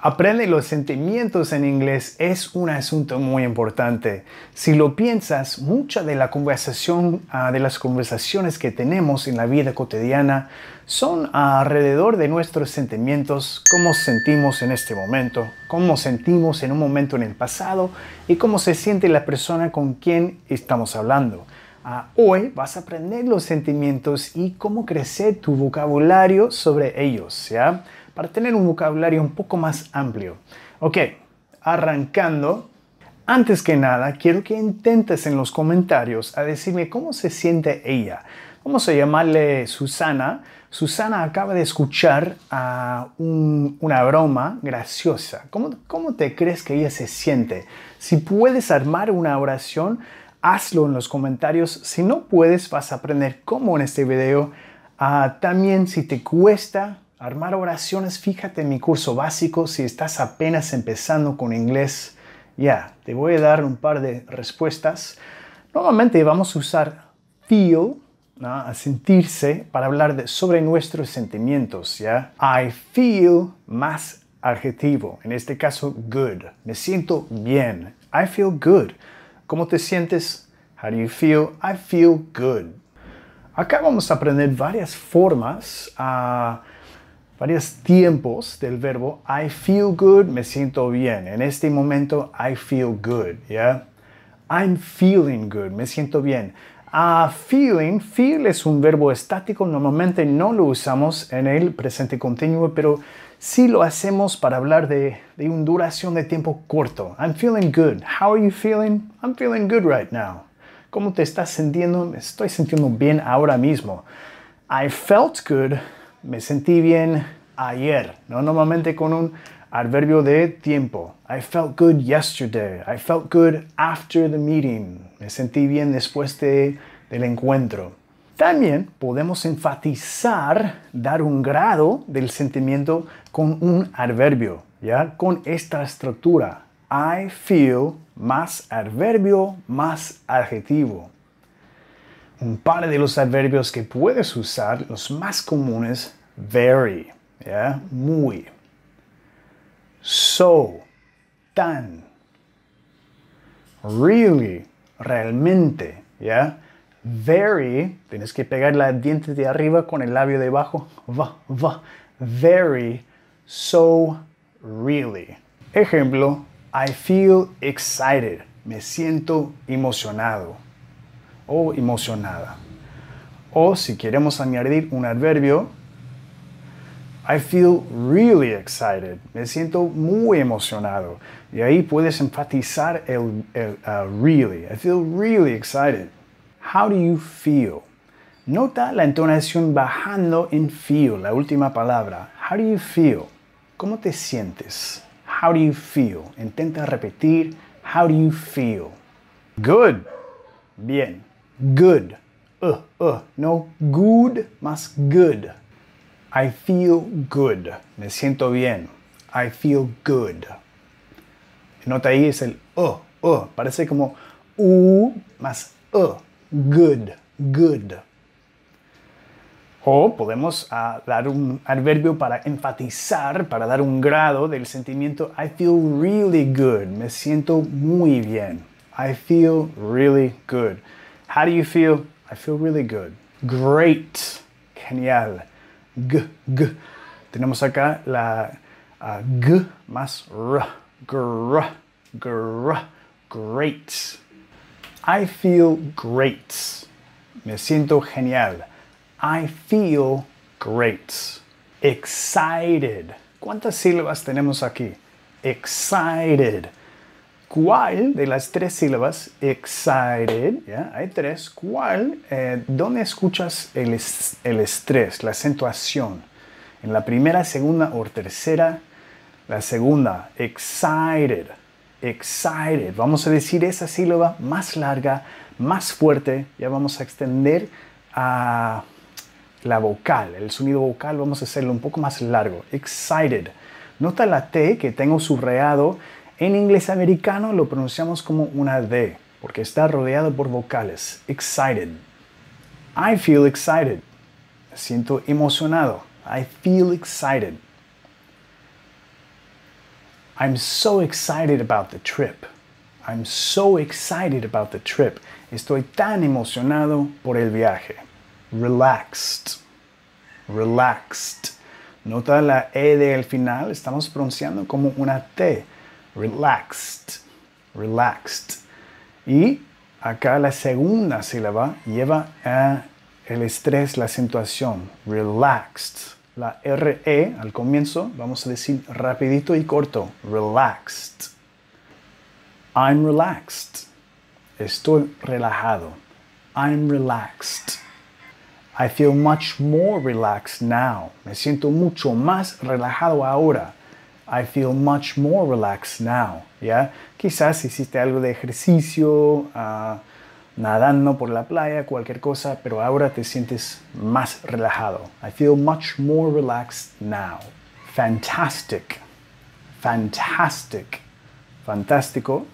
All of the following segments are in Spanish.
Aprende los sentimientos en inglés es un asunto muy importante. Si lo piensas, mucha de la conversación, ah, de las conversaciones que tenemos en la vida cotidiana son alrededor de nuestros sentimientos, cómo sentimos en este momento, cómo sentimos en un momento en el pasado y cómo se siente la persona con quien estamos hablando. Ah, hoy vas a aprender los sentimientos y cómo crecer tu vocabulario sobre ellos, ¿ya? Para tener un vocabulario un poco más amplio. Ok, arrancando. Antes que nada, quiero que intentes en los comentarios a decirme cómo se siente ella. Vamos a llamarle Susana. Susana acaba de escuchar a una broma graciosa. ¿Cómo, ¿Cómo te crees que ella se siente? Si puedes armar una oración, hazlo en los comentarios. Si no puedes, vas a aprender cómo en este video. Ah, también si te cuesta, Armar oraciones, fíjate en mi curso básico si estás apenas empezando con inglés. Ya, te voy a dar un par de respuestas. Normalmente vamos a usar feel, a sentirse, para hablar de, sobre nuestros sentimientos. ¿ya? I feel más adjetivo, en este caso good. Me siento bien. I feel good. ¿Cómo te sientes? How do you feel? I feel good. Acá vamos a aprender varias formas a varios tiempos del verbo I feel good, me siento bien. En este momento, I feel good, ¿ya? I'm feeling good, me siento bien. Uh, feeling, feel es un verbo estático, normalmente no lo usamos en el presente continuo, pero sí lo hacemos para hablar de, de una duración de tiempo corto. I'm feeling good. How are you feeling? I'm feeling good right now. ¿Cómo te estás sintiendo? Me estoy sintiendo bien ahora mismo. I felt good me sentí bien ayer, ¿no? Normalmente con un adverbio de tiempo. I felt good yesterday. I felt good after the meeting. Me sentí bien después de, del encuentro. También podemos enfatizar, dar un grado del sentimiento con un adverbio, ¿ya? Con esta estructura. I feel más adverbio más adjetivo un par de los adverbios que puedes usar, los más comunes, very, ¿ya? muy, so, tan, really, realmente, ¿ya? Very, tienes que pegar la diente de arriba con el labio de abajo, va, va, very, so, really. Ejemplo, I feel excited, me siento emocionado o emocionada. O si queremos añadir un adverbio, I feel really excited. Me siento muy emocionado. Y ahí puedes enfatizar el, uh, really. I feel really excited. How do you feel? Nota la entonación bajando en feel, la última palabra. How do you feel? ¿Cómo te sientes? How do you feel? Intenta repetir. How do you feel? Good. Bien good. Uh, uh, no good más good. I feel good. Me siento bien. I feel good. Nota ahí es el uh, uh. Parece como u más uh. Good, good. O podemos uh, dar un adverbio para enfatizar, para dar un grado del sentimiento. I feel really good. Me siento muy bien. I feel really good. How do you feel? I feel really good. Great. Genial. G, g. Tenemos acá la uh, g más r. Gr, gr, great. I feel great. Me siento genial. I feel great. Excited. ¿Cuántas sílabas tenemos aquí? Excited. ¿Cuál de las tres sílabas, excited, ¿ya? hay tres, cuál, eh, dónde escuchas el, el estrés, la acentuación? En la primera, segunda o tercera, la segunda, excited, excited. Vamos a decir esa sílaba más larga, más fuerte, ya vamos a extender a la vocal, el sonido vocal, vamos a hacerlo un poco más largo, excited. Nota la T que tengo subrayado en inglés americano lo pronunciamos como una D, porque está rodeado por vocales. Excited. I feel excited. Me siento emocionado. I feel excited. I'm so excited about the trip. I'm so excited about the trip. Estoy tan emocionado por el viaje. Relaxed. Relaxed. Nota la E del final, estamos pronunciando como una T. Relaxed. Relaxed. Y acá la segunda sílaba lleva el estrés, la acentuación. Relaxed. La RE al comienzo, vamos a decir rapidito y corto. Relaxed. I'm relaxed. Estoy relajado. I'm relaxed. I feel much more relaxed now. Me siento mucho más relajado ahora. I feel much more relaxed now. ¿Ya? Quizás hiciste algo de ejercicio, uh, nadando por la playa, cualquier cosa, pero ahora te sientes más relajado. I feel much more relaxed now. Fantastic. Fantastic. Fantástico.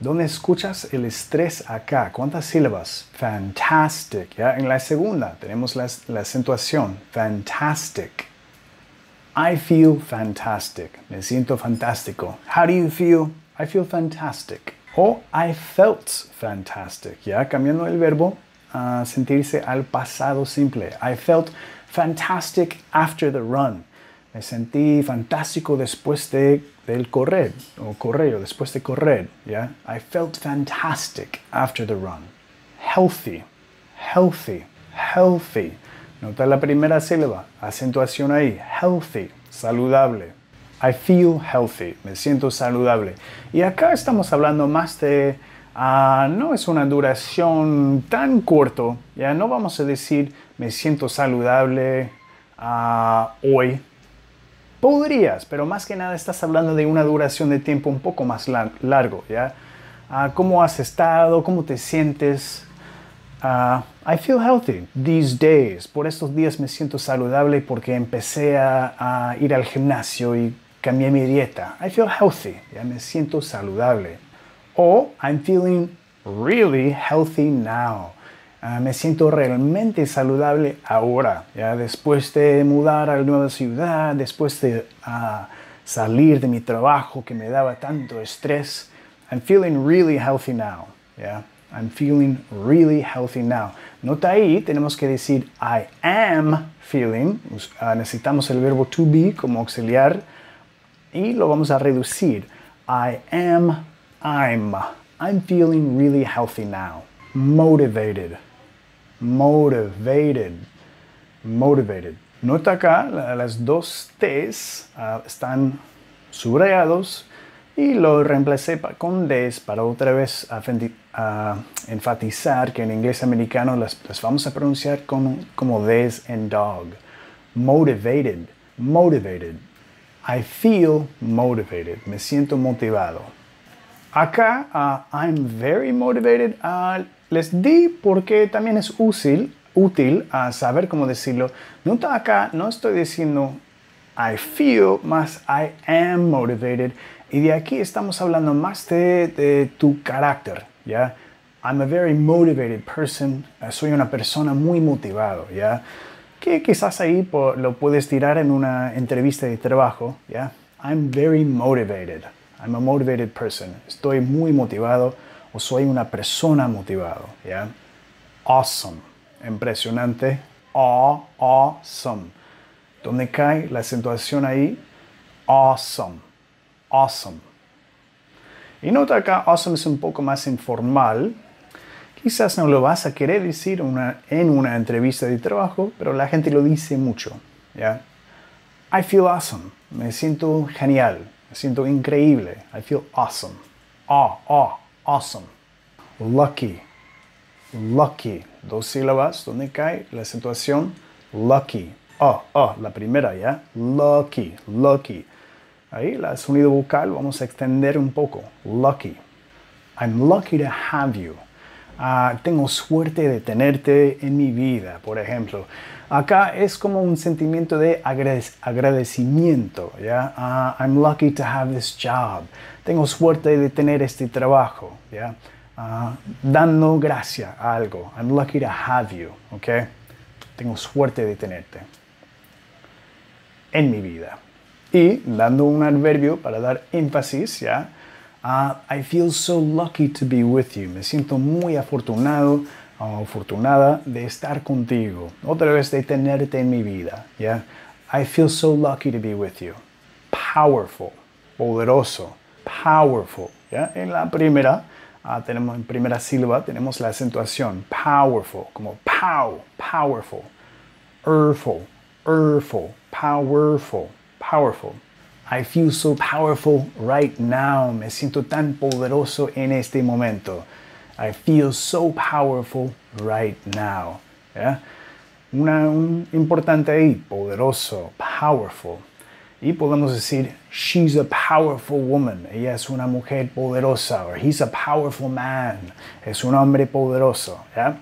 ¿Dónde escuchas el estrés acá? ¿Cuántas sílabas? Fantastic. ¿ya? En la segunda tenemos la, la acentuación. Fantastic. I feel fantastic. Me siento fantástico. How do you feel? I feel fantastic. O I felt fantastic. Ya cambiando el verbo a sentirse al pasado simple. I felt fantastic after the run. Me sentí fantástico después de, del correr o correr o después de correr. ¿ya? I felt fantastic after the run. Healthy, healthy, healthy. Nota la primera sílaba, acentuación ahí. Healthy, saludable. I feel healthy, me siento saludable. Y acá estamos hablando más de, uh, no es una duración tan corto, ya no vamos a decir me siento saludable uh, hoy, Podrías, pero más que nada estás hablando de una duración de tiempo un poco más largo, ¿ya? Uh, ¿Cómo has estado? ¿Cómo te sientes? Uh, I feel healthy these days. Por estos días me siento saludable porque empecé a, a, ir al gimnasio y cambié mi dieta. I feel healthy. Ya me siento saludable. O I'm feeling really healthy now. Ah, me siento realmente saludable ahora, ya después de mudar a la nueva ciudad, después de uh, salir de mi trabajo que me daba tanto estrés. I'm feeling really healthy now. Yeah? I'm feeling really healthy now. Nota ahí, tenemos que decir I am feeling. Uh, necesitamos el verbo to be como auxiliar y lo vamos a reducir. I am, I'm. I'm feeling really healthy now. Motivated motivated, motivated. Nota acá, las dos T's uh, están subrayados y lo reemplacé con D's para otra vez uh, enfatizar que en inglés americano las, las vamos a pronunciar como, como D's en dog. Motivated, motivated. I feel motivated, me siento motivado. Acá, uh, I'm very motivated. Les di porque también es útil, útil a saber cómo decirlo. Nota acá, no estoy diciendo I feel, más I am motivated. Y de aquí estamos hablando más de, de tu carácter, ¿ya? I'm a very motivated person. Soy una persona muy motivado, ¿ya? Que quizás ahí lo puedes tirar en una entrevista de trabajo, ¿ya? I'm very motivated. I'm a motivated person. Estoy muy motivado o soy una persona motivado, ¿ya? Awesome, impresionante, awesome. ¿Dónde cae la acentuación ahí? Awesome, awesome. Y nota acá, awesome es un poco más informal. Quizás no lo vas a querer decir una, en una entrevista de trabajo, pero la gente lo dice mucho, ¿ya? I feel awesome. Me siento genial. Me siento increíble. I feel awesome. Ah, ah, awesome. Lucky. Lucky. Dos sílabas. ¿Dónde cae la acentuación? Lucky. Oh, oh, la primera, ¿ya? Lucky. Lucky. Ahí, el sonido vocal vamos a extender un poco. Lucky. I'm lucky to have you. Uh, tengo suerte de tenerte en mi vida, por ejemplo. Acá es como un sentimiento de agradecimiento, ¿ya? Uh, I'm lucky to have this job. Tengo suerte de tener este trabajo, ¿ya? Uh, dando gracia a algo. I'm lucky to have you, ¿ok? Tengo suerte de tenerte en mi vida. Y dando un adverbio para dar énfasis, ¿ya? Ah, I feel so lucky to be with you. Me siento muy afortunado o afortunada de estar contigo. Otra vez de tenerte en mi vida, ¿ya? I feel so lucky to be with you. Powerful, poderoso, powerful, ¿ya? En la primera, ah, tenemos en primera sílaba, tenemos la acentuación powerful, como pow, powerful, earful, earful, powerful, powerful. I feel so powerful right now. Me siento tan poderoso en este momento. I feel so powerful right now. ¿Ya? Una, un importante ahí, poderoso, powerful. Y podemos decir, she's a powerful woman. Ella es una mujer poderosa. Or he's a powerful man. Es un hombre poderoso. ¿ya?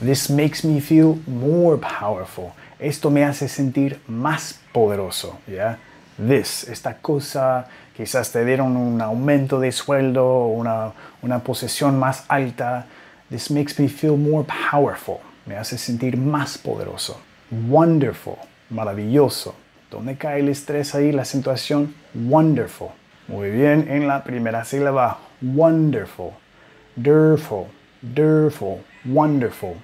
This makes me feel more powerful. Esto me hace sentir más poderoso. ¿ya? This, esta cosa, quizás te dieron un aumento de sueldo, una, una posesión más alta. This makes me feel more powerful. Me hace sentir más poderoso. Wonderful, maravilloso. ¿Dónde cae el estrés ahí? La acentuación wonderful. Muy bien, en la primera sílaba. Wonderful, durful, durful, wonderful.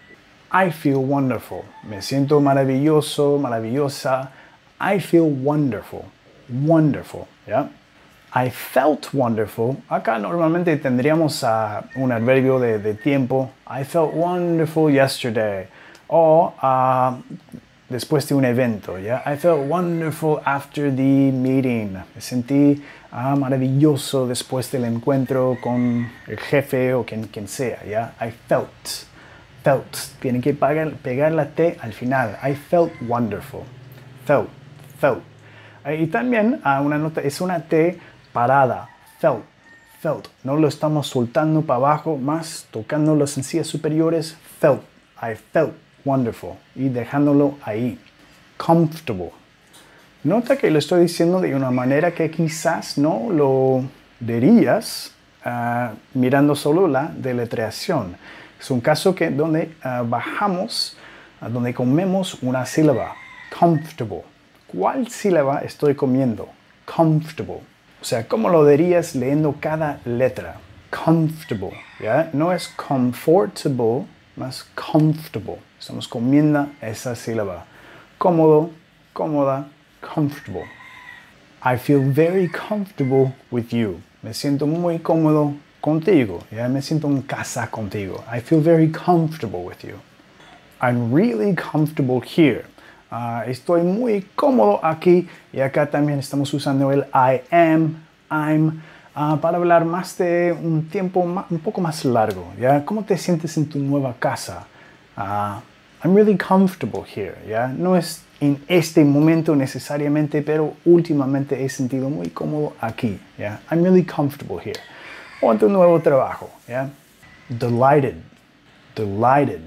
I feel wonderful. Me siento maravilloso, maravillosa. I feel wonderful, wonderful. ¿ya? I felt wonderful. Acá normalmente tendríamos uh, un adverbio de, de, tiempo. I felt wonderful yesterday. O uh, después de un evento. ¿ya? I felt wonderful after the meeting. Me sentí uh, maravilloso después del encuentro con el jefe o quien, quien sea. ¿ya? I felt. Felt. Tienen que pegar, pegar la T al final. I felt wonderful. Felt. Felt. Y también una nota, es una T parada, felt, felt. No lo estamos soltando para abajo, más tocando las encías superiores, felt. I felt wonderful. Y dejándolo ahí. Comfortable. Nota que lo estoy diciendo de una manera que quizás no lo dirías uh, mirando solo la deletreación. Es un caso que donde uh, bajamos, uh, donde comemos una sílaba. Comfortable. ¿Cuál sílaba estoy comiendo? Comfortable. O sea, ¿cómo lo dirías leyendo cada letra? Comfortable, ¿ya? No es comfortable, más comfortable. Estamos comiendo esa sílaba. Cómodo, cómoda, comfortable. I feel very comfortable with you. Me siento muy cómodo contigo, ¿ya? Me siento en casa contigo. I feel very comfortable with you. I'm really comfortable here. Uh, estoy muy cómodo aquí y acá también estamos usando el I am, I'm uh, para hablar más de un tiempo un poco más largo. ¿ya? ¿Cómo te sientes en tu nueva casa? Uh, I'm really comfortable here. ¿ya? No es en este momento necesariamente, pero últimamente he sentido muy cómodo aquí. ¿ya? I'm really comfortable here. O en tu nuevo trabajo. ¿ya? Delighted, delighted,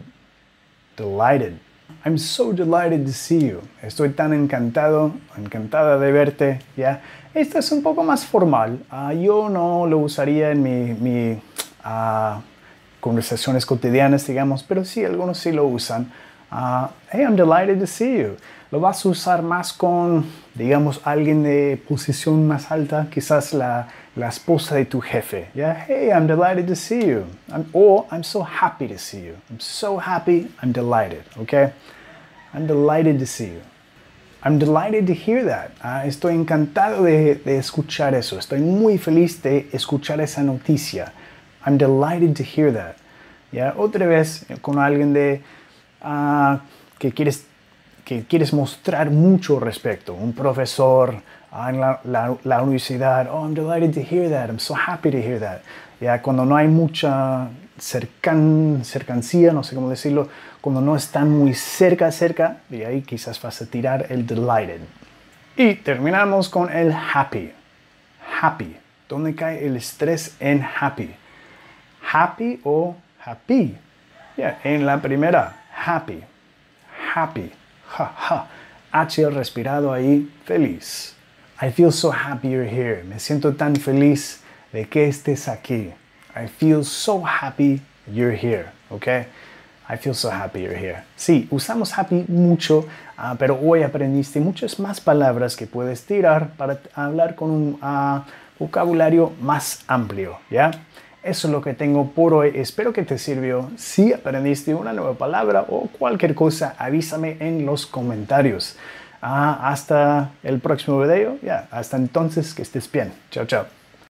delighted. I'm so delighted to see you. Estoy tan encantado, encantada de verte. ¿ya? Esto es un poco más formal. Uh, yo no lo usaría en mi, mi uh, conversaciones cotidianas, digamos, pero sí, algunos sí lo usan. Uh, hey, I'm delighted to see you. Lo vas a usar más con, digamos, alguien de posición más alta, quizás la, la esposa de tu jefe. Yeah? Hey, I'm delighted to see you. I'm, or I'm so happy to see you. I'm so happy, I'm delighted. Okay? I'm delighted to see you. I'm delighted to hear that. Uh, estoy encantado de, de, escuchar eso. Estoy muy feliz de escuchar esa noticia. I'm delighted to hear that. ¿Ya? Otra vez con alguien de, uh, que, quieres, que quieres mostrar mucho respecto. Un profesor uh, en la, la, la, universidad. Oh, I'm delighted to hear that. I'm so happy to hear that. ¿Ya? Cuando no hay mucha cercan, cercancía, no sé cómo decirlo, cuando no están muy cerca, cerca, y ahí quizás vas a tirar el delighted. Y terminamos con el happy. Happy. ¿Dónde cae el estrés en happy? Happy o happy. Yeah, en la primera, happy. Happy. Ha, ha. H el respirado ahí, feliz. I feel so happy you're here. Me siento tan feliz de que estés aquí. I feel so happy you're here. Okay? I feel so happy you're here. Sí, usamos happy mucho, ah, pero hoy aprendiste muchas más palabras que puedes tirar para hablar con un ah, vocabulario más amplio, ¿ya? Eso es lo que tengo por hoy. Espero que te sirvió. Si aprendiste una nueva palabra o cualquier cosa, avísame en los comentarios. Ah, hasta el próximo video. Ya, hasta entonces, que estés bien. Chao, chao.